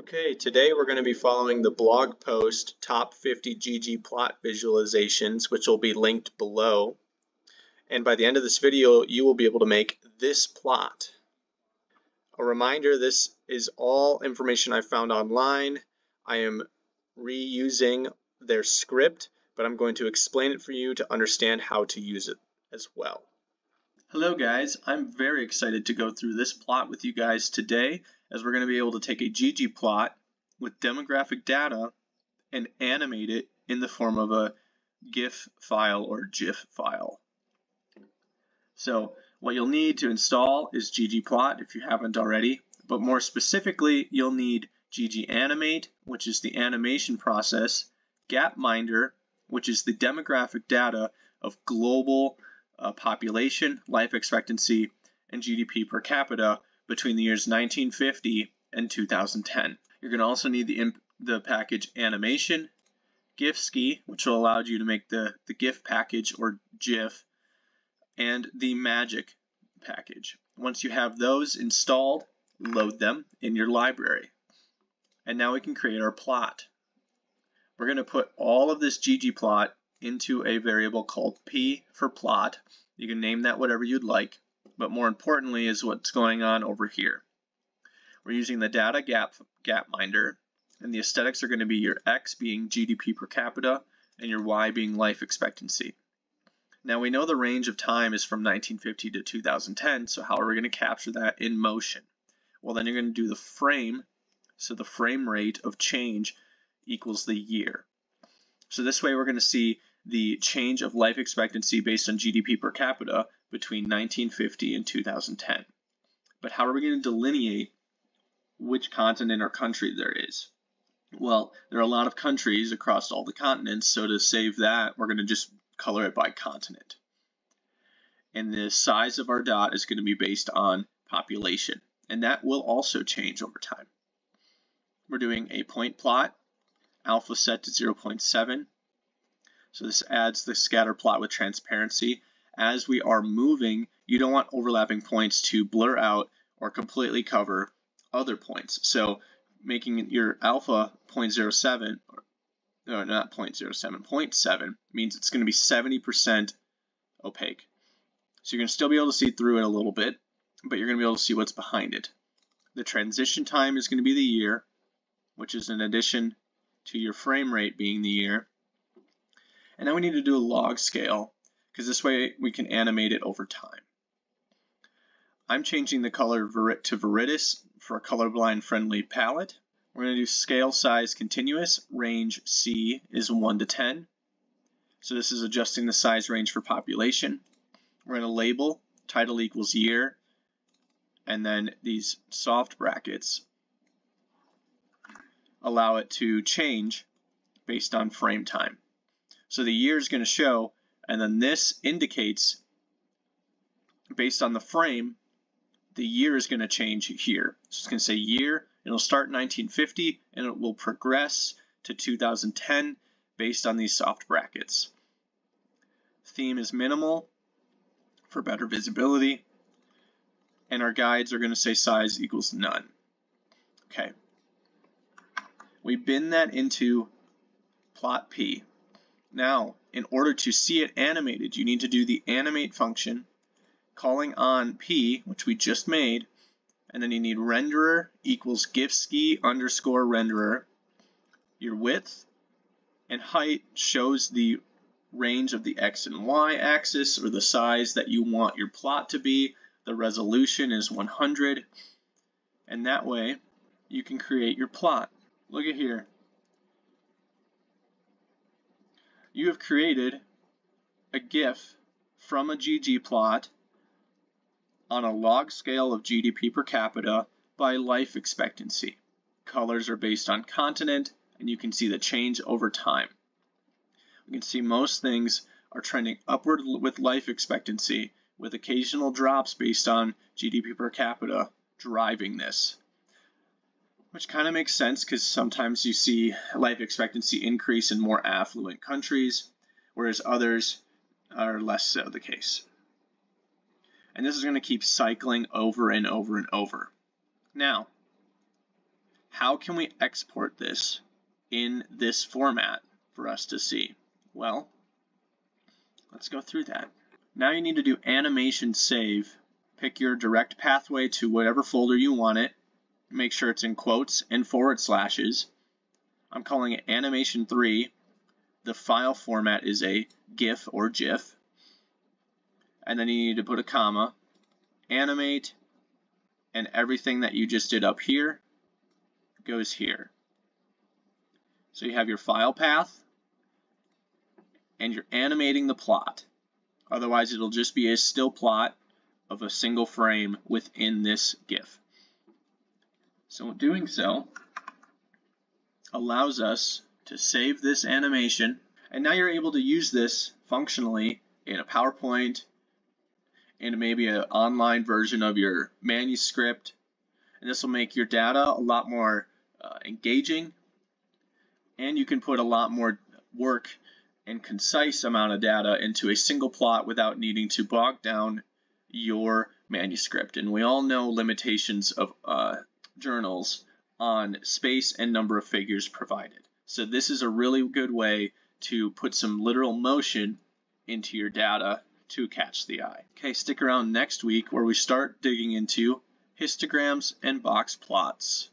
Okay, today we're going to be following the blog post Top 50 ggplot Visualizations, which will be linked below. And by the end of this video, you will be able to make this plot. A reminder, this is all information I found online. I am reusing their script, but I'm going to explain it for you to understand how to use it as well. Hello guys, I'm very excited to go through this plot with you guys today as we're going to be able to take a ggplot with demographic data and animate it in the form of a GIF file or GIF file. So what you'll need to install is ggplot if you haven't already, but more specifically you'll need ggAnimate, which is the animation process, Gapminder, which is the demographic data of global uh, population, life expectancy, and GDP per capita between the years 1950 and 2010. You're going to also need the, the package animation, GIFski, which will allow you to make the, the GIF package or GIF, and the Magick package. Once you have those installed, load them in your library. And now we can create our plot. We're going to put all of this ggplot into a variable called p for plot. You can name that whatever you'd like but more importantly is what's going on over here. We're using the data gap Gapminder, and the aesthetics are going to be your X being GDP per capita and your Y being life expectancy. Now we know the range of time is from 1950 to 2010, so how are we going to capture that in motion? Well, then you're going to do the frame, so the frame rate of change equals the year. So this way we're going to see the change of life expectancy based on GDP per capita between 1950 and 2010. But how are we going to delineate which continent or country there is? Well, there are a lot of countries across all the continents, so to save that, we're going to just color it by continent. And the size of our dot is going to be based on population, and that will also change over time. We're doing a point plot, alpha set to 0.7. So this adds the scatter plot with transparency as we are moving, you don't want overlapping points to blur out or completely cover other points. So making your alpha 0.07, or not 0.07, 0.7 means it's going to be 70% opaque. So you're going to still be able to see through it a little bit, but you're going to be able to see what's behind it. The transition time is going to be the year, which is in addition to your frame rate being the year. And then we need to do a log scale because this way we can animate it over time. I'm changing the color to Viridis for a colorblind friendly palette. We're going to do scale size continuous, range C is 1 to 10. So this is adjusting the size range for population. We're going to label title equals year, and then these soft brackets allow it to change based on frame time. So the year is going to show and then this indicates, based on the frame, the year is going to change here. So it's going to say year, it'll start 1950, and it will progress to 2010 based on these soft brackets. Theme is minimal for better visibility, and our guides are going to say size equals none. Okay. We bin that into plot P. Now, in order to see it animated, you need to do the animate function, calling on P, which we just made, and then you need renderer equals GIFski underscore renderer. Your width and height shows the range of the X and Y axis or the size that you want your plot to be. The resolution is 100 and that way you can create your plot. Look at here. You have created a GIF from a ggplot on a log scale of GDP per capita by life expectancy. Colors are based on continent, and you can see the change over time. We can see most things are trending upward with life expectancy, with occasional drops based on GDP per capita driving this which kind of makes sense because sometimes you see life expectancy increase in more affluent countries, whereas others are less so the case. And this is going to keep cycling over and over and over. Now, how can we export this in this format for us to see? Well, let's go through that. Now you need to do animation save. Pick your direct pathway to whatever folder you want it. Make sure it's in quotes and forward slashes. I'm calling it animation 3. The file format is a GIF or GIF. And then you need to put a comma, animate, and everything that you just did up here goes here. So you have your file path, and you're animating the plot. Otherwise, it'll just be a still plot of a single frame within this GIF. So doing so allows us to save this animation, and now you're able to use this functionally in a PowerPoint, and maybe an online version of your manuscript, and this will make your data a lot more uh, engaging, and you can put a lot more work and concise amount of data into a single plot without needing to bog down your manuscript. And we all know limitations of uh, journals on space and number of figures provided. So this is a really good way to put some literal motion into your data to catch the eye. Okay, stick around next week where we start digging into histograms and box plots.